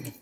Mm-hmm.